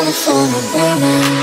California. women